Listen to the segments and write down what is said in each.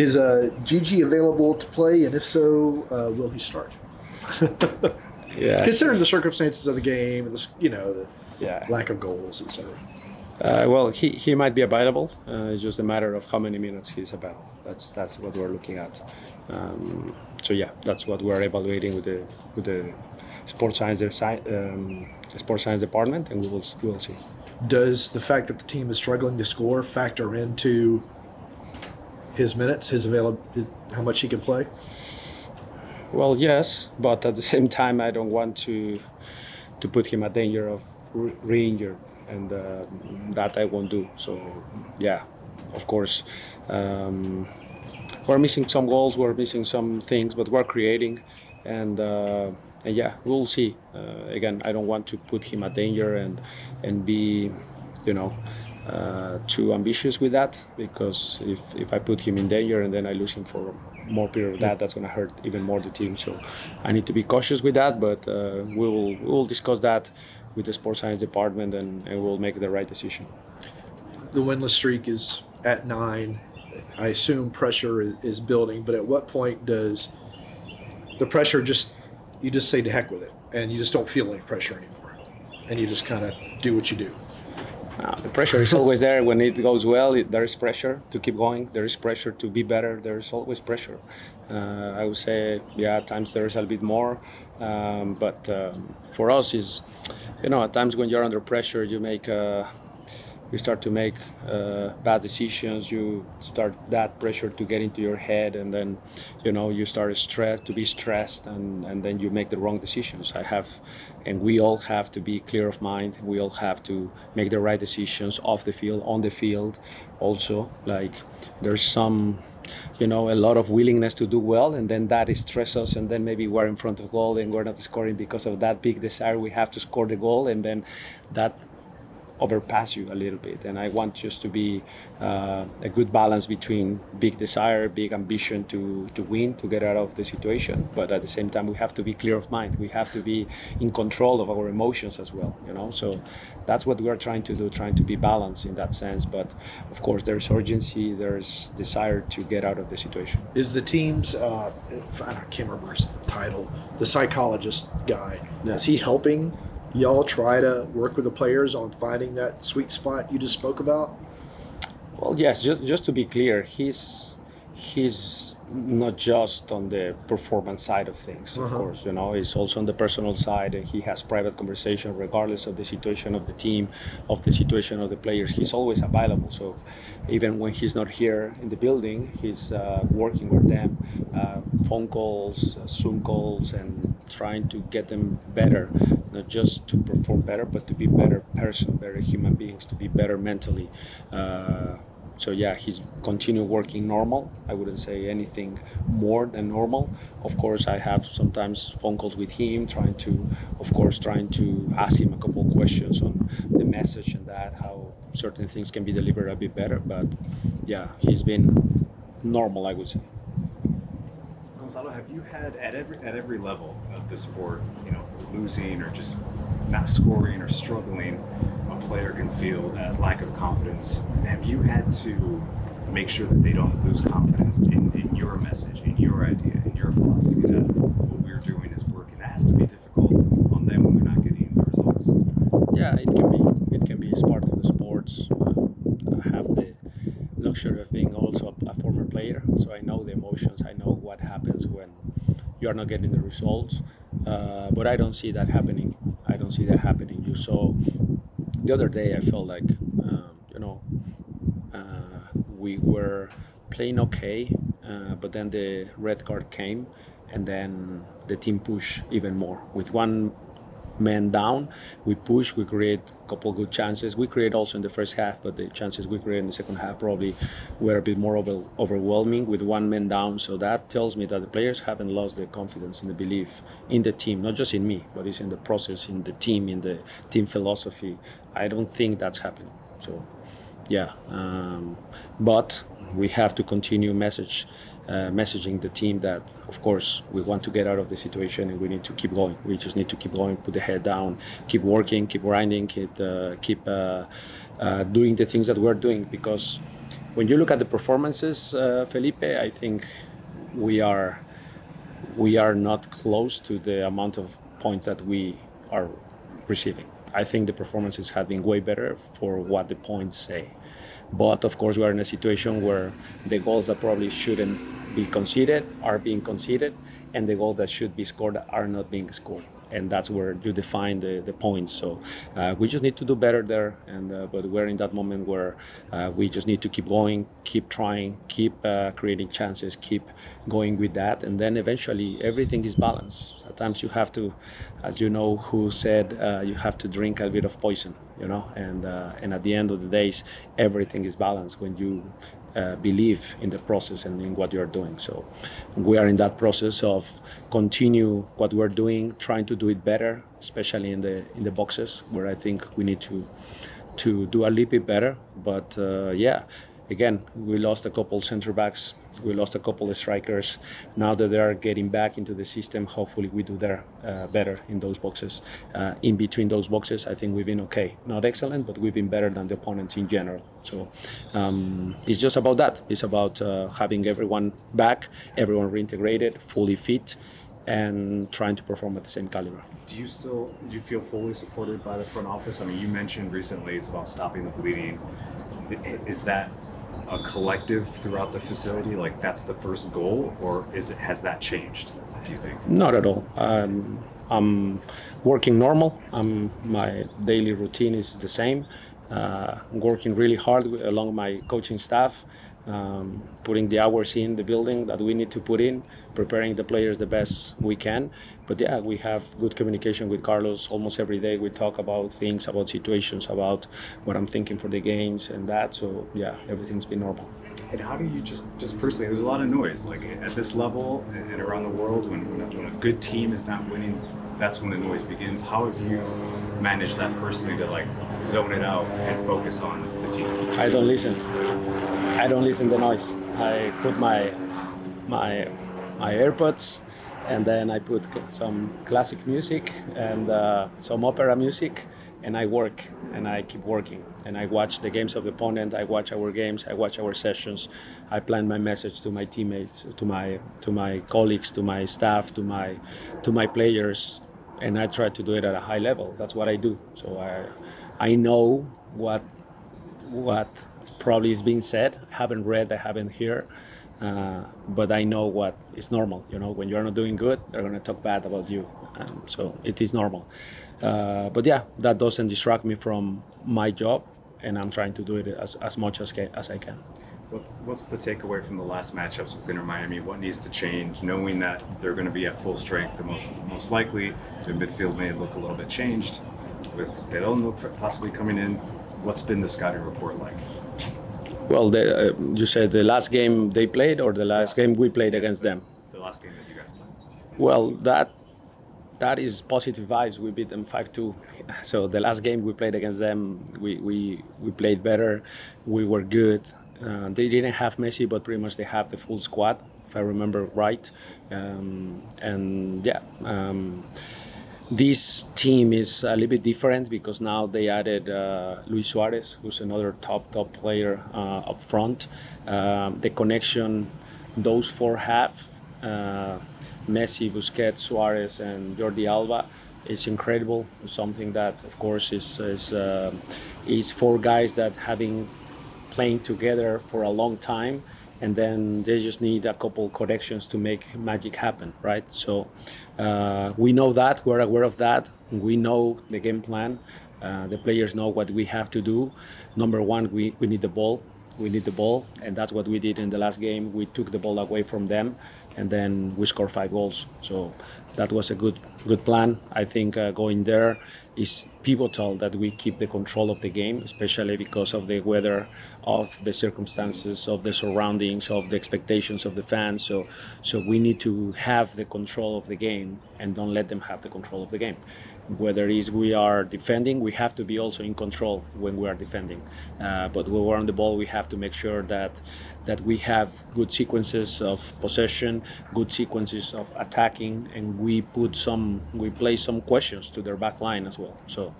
Is uh, Gigi available to play, and if so, uh, will he start? Yeah. Considering the circumstances of the game and the you know the Yeah. lack of goals, etc. Uh, well, he, he might be available. Uh, it's just a matter of how many minutes he's available. That's that's what we're looking at. Um, so yeah, that's what we're evaluating with the with the sports science desi- um, sports science department, and we will we will see. Does the fact that the team is struggling to score factor into his minutes, his available, how much he can play? Well, yes, but at the same time, I don't want to to put him at danger of re- re-injured, and uh, that I won't do. So, yeah, of course, um, we're missing some goals, we're missing some things, but we're creating, and uh, and yeah, we'll see. Uh, again, I don't want to put him at danger and and be, you know. Uh, too ambitious with that because if, if I put him in danger and then I lose him for more period of that, that's going to hurt even more the team. So I need to be cautious with that, but uh, we will we will discuss that with the sports science department and, and we'll make the right decision. The winless streak is at nine. I assume pressure is, is building, but at what point does the pressure just you just say to heck with it, and you just don't feel any pressure anymore, and you just kind of do what you do? Uh, the pressure is always there when it goes well. It, there is pressure to keep going. There is pressure to be better. There is always pressure. Uh, I would say, yeah, at times there is a bit more, um, but um, for us is, you know, at times when you're under pressure, you make. Uh, you start to make uh, bad decisions you start that pressure to get into your head and then you know you start stressed to be stressed and, and then you make the wrong decisions. I have and we all have to be clear of mind. We all have to make the right decisions off the field on the field. Also like there's some you know a lot of willingness to do well and then that stresses us and then maybe we're in front of goal and we're not scoring because of that big desire. We have to score the goal and then that overpass you a little bit. And I want just to be uh, a good balance between big desire, big ambition to, to win, to get out of the situation. But at the same time, we have to be clear of mind. We have to be in control of our emotions as well, you know? So that's what we are trying to do, trying to be balanced in that sense. But of course, there's urgency, there's desire to get out of the situation. Is the team's uh, I can't remember his title, the psychologist guy? Yeah. Is he helping y'all try to work with the players on finding that sweet spot you just spoke about? Well, yes. Just, just to be clear, he's he's not just on the performance side of things. Of Uh-huh. course, you know, he's also on the personal side, and he has private conversation regardless of the situation of the team, of the situation of the players. He's always available. So even when he's not here in the building, he's uh, working with them, uh, phone calls, uh, Zoom calls, and trying to get them better, not just to perform better, but to be better person, better human beings, to be better mentally. Uh, so yeah, he's continue working normal. I wouldn't say anything more than normal. Of course, I have sometimes phone calls with him, trying to, of course, trying to ask him a couple questions on the message and that how certain things can be delivered a bit better. But yeah, he's been normal, I would say. Gonzalo, have you had at every at every level of the sport, you know, losing or just not scoring or struggling, a player can feel that lack of confidence. Have you had to make sure that they don't lose confidence in, in your message, in your idea, in your philosophy that what we're doing is working? That has to be difficult on them when they're not getting the results. Yeah, it can be. It can be. It's part of the sports. Uh, I have the luxury of being also a former player, so I know the emotions. I know what happens when you are not getting the results. Uh, but I don't see that happening. I don't see that happening. You saw the other day. I felt like, um, you know, uh, we were playing okay, uh, but then the red card came, and then the team pushed even more with one man down. We push, we create a couple good chances. We create also in the first half, but the chances we create in the second half probably were a bit more over, overwhelming with one man down. So that tells me that the players haven't lost their confidence and the belief in the team, not just in me, but it's in the process, in the team, in the team philosophy. I don't think that's happening. So, yeah, um, but we have to continue message uh, messaging the team that, of course, we want to get out of the situation and we need to keep going. We just need to keep going, put the head down, keep working, keep grinding, keep, uh, keep uh, uh, doing the things that we're doing because when you look at the performances, uh, Felipe, I think we are we are not close to the amount of points that we are receiving. I think the performances have been way better for what the points say. But of course, we are in a situation where the goals that probably shouldn't be conceded are being conceded, and the goals that should be scored are not being scored and that's where you define the, the points. So uh, we just need to do better there. And uh, but we're in that moment where uh, we just need to keep going, keep trying, keep uh, creating chances, keep going with that, and then eventually everything is balanced. Sometimes you have to, as you know, who said uh, you have to drink a bit of poison, you know, and uh, and at the end of the days, everything is balanced when you uh, believe in the process and in what you are doing. So we are in that process of continue what we're doing, trying to do it better, especially in the in the boxes where I think we need to to do a little bit better. But uh, yeah, again, we lost a couple center backs we lost a couple of strikers. Now that they are getting back into the system, hopefully we do there uh, better in those boxes. Uh, in between those boxes, I think we've been okay. Not excellent, but we've been better than the opponents in general. So um, it's just about that. It's about uh, having everyone back, everyone reintegrated, fully fit, and trying to perform at the same caliber. Do you still do you feel fully supported by the front office? I mean, you mentioned recently it's about stopping the bleeding. Is that a collective throughout the facility? Like that's the first goal, or is it has that changed? Do you think? Not at all. Um, I'm working normal. I'm, my daily routine is the same. Uh, I'm working really hard along my coaching staff um, putting the hours in the building that we need to put in, preparing the players the best we can. But yeah, we have good communication with Carlos almost every day. We talk about things, about situations, about what I'm thinking for the games and that. So yeah, everything's been normal. And how do you just just personally? There's a lot of noise, like at this level and around the world, when, when, a, when a good team is not winning, that's when the noise begins. How have you managed that personally to like zone it out and focus on the team? I don't listen. I don't listen to noise. I put my my my AirPods and then I put some classic music and uh, some opera music and I work and I keep working and I watch the games of the opponent. I watch our games. I watch our sessions. I plan my message to my teammates, to my to my colleagues, to my staff, to my to my players, and I try to do it at a high level. That's what I do. So I I know what what probably is being said. I haven't read, I haven't heard, uh, but I know what is normal. You know, when you're not doing good, they're gonna talk bad about you. Um, so it is normal. Uh, but yeah, that doesn't distract me from my job, and I'm trying to do it as, as much as, as I can. What's, what's the takeaway from the last matchups with Inter Miami? What needs to change, knowing that they're going to be at full strength? The most most likely, the midfield may look a little bit changed, with Redondo possibly coming in. What's been the scouting report like? Well, the, uh, you said the last game they played or the last game we played against them? The last game that you guys played. Well, that that is positive vibes. We beat them 5-2. So the last game we played against them, we, we, we played better. We were good. Uh, they didn't have Messi, but pretty much they have the full squad, if I remember right. Um, and yeah. Um, this team is a little bit different because now they added uh, Luis Suarez, who's another top top player uh, up front. Um, the connection those four have, uh, Messi, Busquets, Suarez, and Jordi Alba, is incredible. Something that, of course, is is, uh, is four guys that having playing together for a long time and then they just need a couple corrections to make magic happen, right? So uh, we know that, we're aware of that, we know the game plan. Uh, the players know what we have to do. Number one, we, we need the ball. We need the ball, and that's what we did in the last game. We took the ball away from them, and then we scored five goals. So that was a good good plan. I think uh, going there is pivotal that we keep the control of the game, especially because of the weather, of the circumstances, of the surroundings, of the expectations of the fans. So, so we need to have the control of the game and don't let them have the control of the game whether is we are defending, we have to be also in control when we are defending. Uh, but when we're on the ball, we have to make sure that that we have good sequences of possession, good sequences of attacking, and we put some, we place some questions to their back line as well. So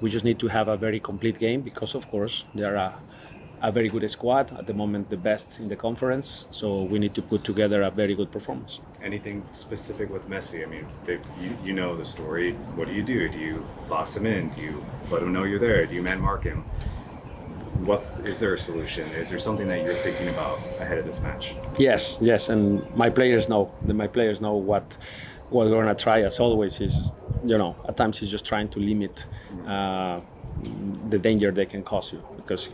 we just need to have a very complete game because, of course, there are a very good squad at the moment, the best in the conference. So we need to put together a very good performance. Anything specific with Messi? I mean, they, you, you know the story. What do you do? Do you box him in? Do you let him know you're there? Do you man mark him? What's is there a solution? Is there something that you're thinking about ahead of this match? Yes, yes, and my players know. My players know what what we're gonna try. As always, is you know at times he's just trying to limit uh, the danger they can cause you because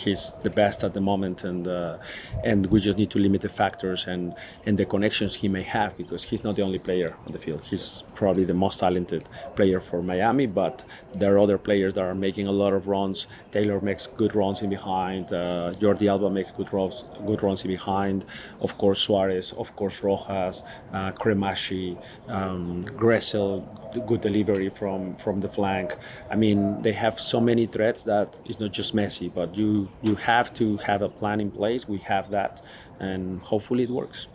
he's the best at the moment, and uh, and we just need to limit the factors and and the connections he may have because he's not the only player on the field. He's probably the most talented player for Miami, but there are other players that are making a lot of runs. Taylor makes good runs in behind. Uh, Jordi Alba makes good runs, good runs in behind. Of course, Suarez. Of course, Rojas, uh, um, Gressel, good delivery from from the flank. I mean, they have so many threats that it's not just Messi, but you you have to have a plan in place. We have that, and hopefully it works.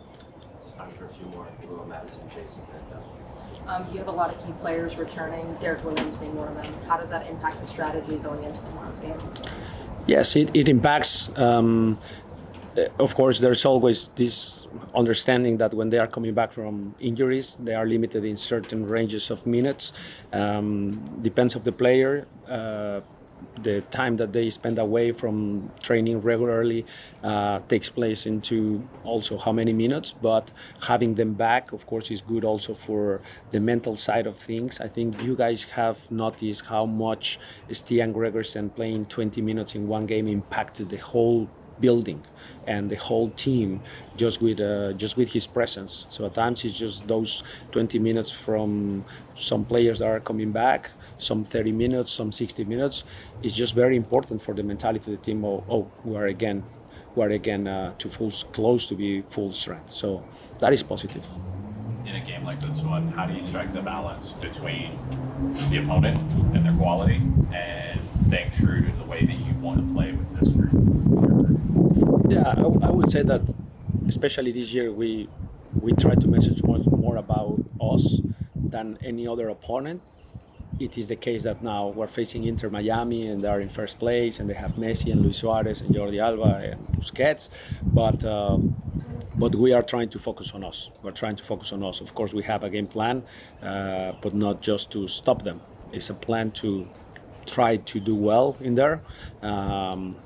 Just time for a few more. Will Madison, Jason, and uh, Um, you have a lot of key players returning, Derrick Williams being one of them. How does that impact the strategy going into tomorrow's game? Yes, it, it impacts. Um, uh, of course, there's always this understanding that when they are coming back from injuries, they are limited in certain ranges of minutes. Um, depends of the player. Uh, the time that they spend away from training regularly uh, takes place into also how many minutes but having them back of course is good also for the mental side of things. I think you guys have noticed how much Stian Gregersen playing 20 minutes in one game impacted the whole building and the whole team just with uh, just with his presence. So at times it's just those 20 minutes from some players that are coming back, some 30 minutes, some 60 minutes. It's just very important for the mentality of the team. Oh, oh we are again, we are again uh, to full close to be full strength. So that is positive. In a game like this one, how do you strike the balance between the opponent and their quality and staying true to the way that you want to play with this group? Yeah, I, I would say that, especially this year, we we try to message more about us than any other opponent. It is the case that now we're facing Inter Miami and they are in first place and they have Messi and Luis Suarez and Jordi Alba and Busquets, but. Um, but we are trying to focus on us. We're trying to focus on us. Of course, we have a game plan, uh, but not just to stop them. It's a plan to try to do well in there. Um,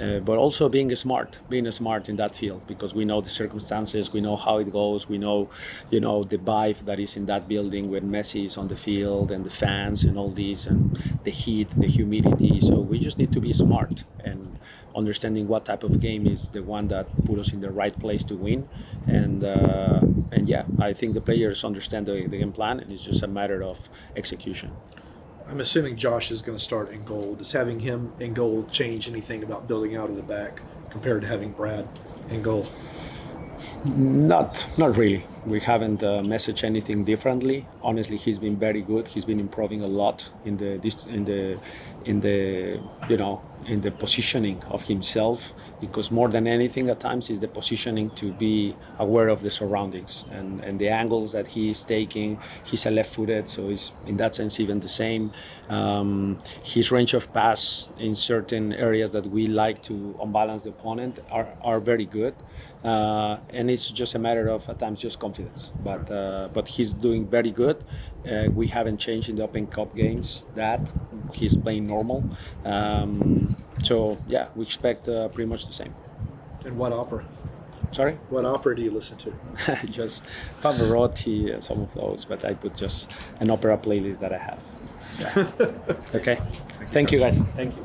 uh, but also being smart, being smart in that field because we know the circumstances, we know how it goes, we know, you know, the vibe that is in that building when Messi is on the field and the fans and all these and the heat, the humidity. So we just need to be smart and understanding what type of game is the one that put us in the right place to win. And uh, and yeah, I think the players understand the, the game plan, and it's just a matter of execution. I'm assuming Josh is going to start in goal. Does having him in goal change anything about building out of the back compared to having Brad in goal? Not, not really. We haven't uh, messaged anything differently. Honestly, he's been very good. He's been improving a lot in the in the in the you know in the positioning of himself because more than anything at times is the positioning to be aware of the surroundings and, and the angles that he is taking he's a left-footed so he's in that sense even the same um, his range of pass in certain areas that we like to unbalance the opponent are, are very good uh, and it's just a matter of at times just confidence but uh, but he's doing very good uh, we haven't changed in the open cup games that he's playing normal um, so yeah, we expect uh, pretty much the same. And what opera? Sorry, What opera do you listen to? just Pavarotti, uh, some of those, but I put just an opera playlist that I have. Yeah. okay. Thank you, guys. Thank you.